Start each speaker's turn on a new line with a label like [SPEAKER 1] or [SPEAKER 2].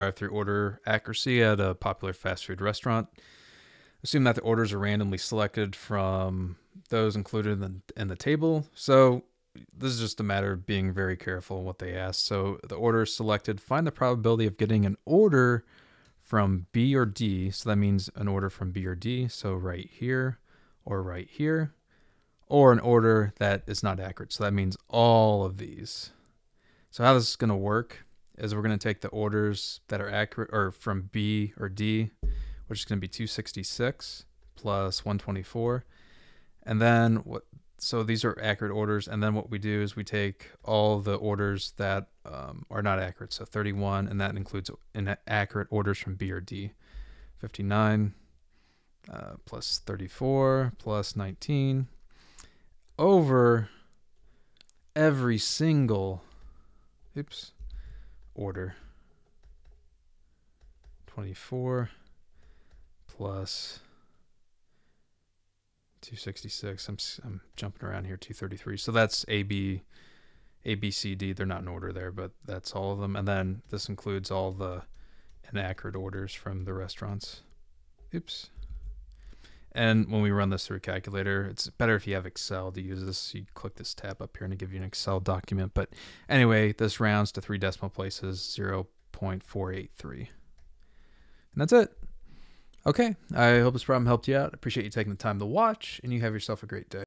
[SPEAKER 1] drive-through order accuracy at a popular fast food restaurant. Assume that the orders are randomly selected from those included in the, in the table. So this is just a matter of being very careful what they ask. So the order is selected. Find the probability of getting an order from B or D. So that means an order from B or D. So right here or right here, or an order that is not accurate. So that means all of these. So how this is going to work is we're going to take the orders that are accurate or from B or D, which is going to be 266 plus 124. And then what so these are accurate orders and then what we do is we take all the orders that um, are not accurate. So 31 and that includes inaccurate orders from b or d. 59 uh, plus 34 plus 19 over every single oops order. 24 plus 266 I'm, I'm jumping around here 233 so that's a b a b c d. They're not in order there but that's all of them. And then this includes all the inaccurate orders from the restaurants. Oops and when we run this through a calculator it's better if you have excel to use this. You click this tab up here and it give you an excel document. But anyway this rounds to three decimal places 0.483 and that's it. Okay, I hope this problem helped you out. Appreciate you taking the time to watch, and you have yourself a great day.